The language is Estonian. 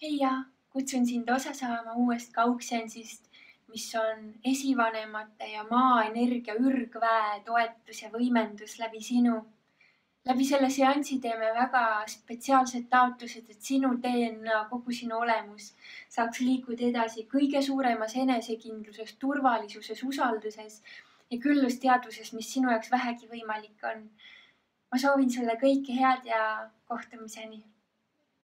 Heia, kutsun sind osa saama uuest kaugseansist, mis on esivanemate ja maaenergia ürgväe toetus ja võimendus läbi sinu. läbi selle seansi teeme väga spetsiaalsed taotlused, et sinu DNA, kogu sinu olemus saaks liikuda edasi kõige suuremas enesekindluses, turvalisuses, usalduses ja küllusteadvuses, mis sinu jaoks vähegi võimalik on. ma soovin sulle kõike head ja kohtumiseni